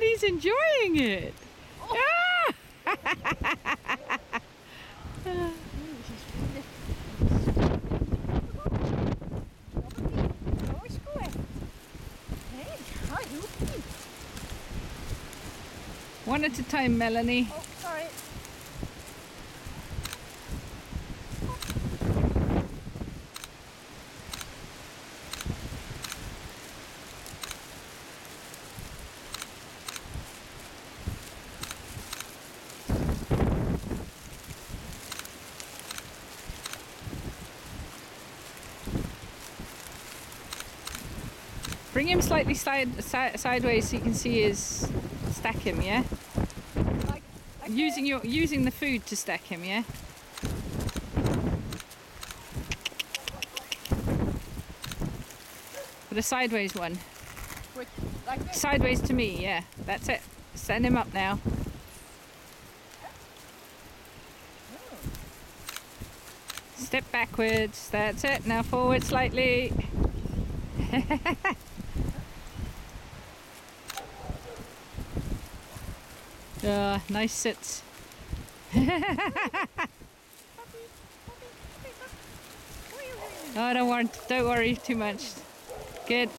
he's enjoying it. Ah! One at a time, Melanie. Oh, sorry. Bring him slightly side, si- sideways so you can see his stack him, yeah? Like Using your using the food to stack him, yeah? But a sideways one. Which, like. Sideways to me, yeah. That's it. Send him up now. Step backwards. That's it. Now forward slightly. Ah, nice sits. Oh, don't worry, don't worry too much. Good.